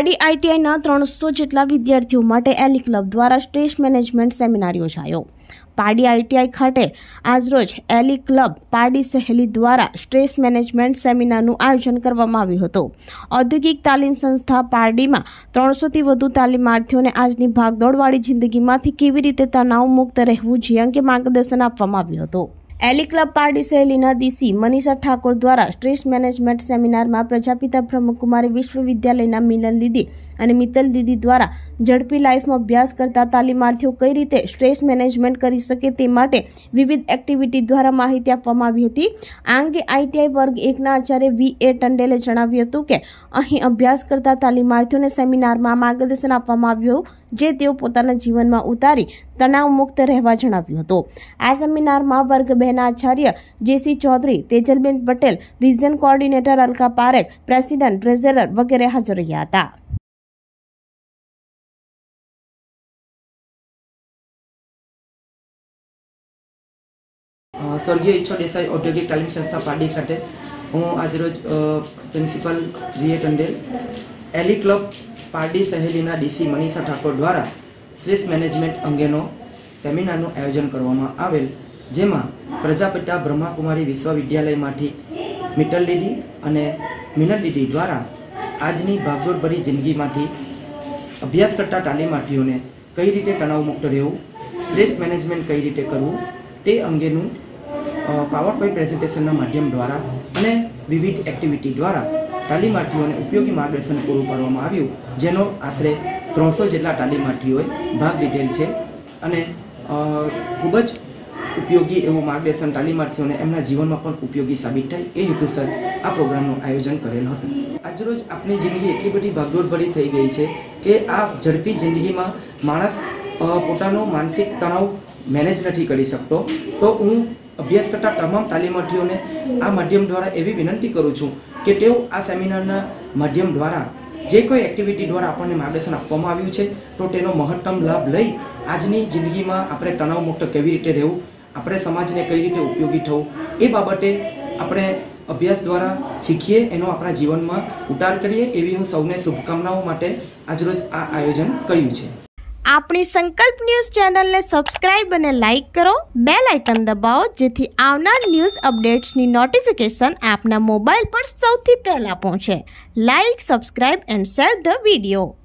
પાડી આઈટીઆઈના ત્રણસો જેટલા વિદ્યાર્થીઓ માટે એલી ક્લબ દ્વારા સ્ટ્રેસ મેનેજમેન્ટ સેમિનાર યોજાયો. પારડી આઈટીઆઈ ખાતે આજરોજ એલી ક્લબ પારડી સહેલી દ્વારા સ્ટ્રેસ મેનેજમેન્ટ સેમિનારનું આયોજન કરવામાં આવ્યું હતું. ઔદ્યોગિક તાલીમ સંસ્થા પારડીમાં ત્રણસોથી વધુ તાલીમાર્થીઓને આજની ભાગદોડવાળી જિંદગીમાંથી કેવી રીતે તણાવ મુક્ત રહેવું, જે અંગે માર્ગદર્શન આપવામાં આવ્યું હતું. એલી ક્લબ પાર્ટી સહેલીના ડીસી મનીષા ઠાકોર દ્વારા સ્ટ્રેસ મેનેજમેન્ટ સેમિનારમાં પ્રજાપિતા બ્રહ્મકુમારી વિશ્વવિદ્યાલયના મિલન દીદી અને મિત્તલ દીદી દ્વારા ઝડપી લાઈફમાં અભ્યાસ કરતા તાલીમાર્થીઓ કઈ રીતે સ્ટ્રેસ મેનેજમેન્ટ કરી શકે તે માટે વિવિધ એક્ટિવિટી દ્વારા માહિતી આપવામાં આવી હતી. આ અંગે આઈટીઆઈ વર્ગ એકના આચાર્ય વી એ ટંડેલે જણાવ્યું હતું કે અહીં અભ્યાસ કરતા તાલીમાર્થીઓને સેમિનારમાં માર્ગદર્શન આપવામાં આવ્યું જે તેઓ પોતાના જીવનમાં ઉતારી તણાવ મુક્ત રહેવા જણાવ્યું હતું. આ સેમિનારમાં વર્ગ Acharya J C Chaudhary, Tejalben Patel, region coordinator Alka Parekh, president treasurer વગેરે હાજર રહ્યા હતા. સ્વર્ગીય ઈચ્છો દેસાઈ ઔદ્યોગિક તાલીમ સંસ્થા પાડી ખાતે હું આજરોજ પ્રિન્સિપલ વીએ ટંડેલ, એલી ક્લબ પારડી સહેલીના ડીસી મનીષા ઠાકોર દ્વારા શ્રેષ્ઠ મેનેજમેન્ટ અંગેનો સેમિનારનું આયોજન કરવામાં આવેલ જેમાં પ્રજાપિતા બ્રહ્માકુમારી વિશ્વવિદ્યાલયમાંથી મિટલ દીદી અને મિનલ દીદી દ્વારા આજની ભાગદોડભરી જિંદગીમાંથી અભ્યાસ કરતા તાલીમાર્થીઓને કઈ રીતે તણાવમુક્ત રહેવું, સ્ટ્રેસ મેનેજમેન્ટ કઈ રીતે કરવું, તે અંગેનું પાવર પોઈન્ટ પ્રેઝન્ટેશનના માધ્યમ દ્વારા અને વિવિધ એક્ટિવિટી દ્વારા તાલીમાર્થીઓને ઉપયોગી માર્ગદર્શન પૂરું પાડવામાં આવ્યું, જેનો આશરે ત્રણસો જેટલા તાલીમાર્થીઓએ ભાગ લીધેલ છે. અને ખૂબ જ ઉપયોગી એવું માર્ગદર્શન તાલીમાર્થીઓને એમના જીવનમાં પણ ઉપયોગી સાબિત થાય એ હેતુસર આ પ્રોગ્રામનું આયોજન કરેલ હતું. આજરોજ આપણી જિંદગી એટલી બધી ભાગદોડભરી થઈ ગઈ છે કે આ ઝડપી જિંદગીમાં માણસ પોતાનો માનસિક તણાવ મેનેજ નથી કરી શકતો. તો હું અભ્યાસ કરતા તમામ તાલીમાર્થીઓને આ માધ્યમ દ્વારા એવી વિનંતી કરું છું કે તેઓ આ સેમિનારના માધ્યમ દ્વારા જે કોઈ એક્ટિવિટી દ્વારા આપણને માર્ગદર્શન આપવામાં આવ્યું છે, તો તેનો મહત્તમ લાભ લઈ આજની જિંદગીમાં આપણે તણાવમુક્ત કેવી રીતે રહેવું આપણે સમાજને કઈ રીતે ઉપયોગી થવું? એ બાબતે આપણે અભ્યાસ દ્વારા શીખીએ, એનો આપણા જીવનમાં ઉતાર કરીએ, એવી હું સૌને શુભકામનાઓ માટે આજરોજ આ આયોજન કર્યું છે. આપણી સંકલ્પ ન્યૂઝ ચેનલને સબસ્ક્રાઇબ અને લાઇક કરો. બે લાઇકન દબાવો, જેથી આવનાર ન્યૂઝ અપડેટ્સની નોટિફિકેશન આપના મોબાઈલ પર સૌથી પહેલાં પહોંચે. Like, subscribe and share the video.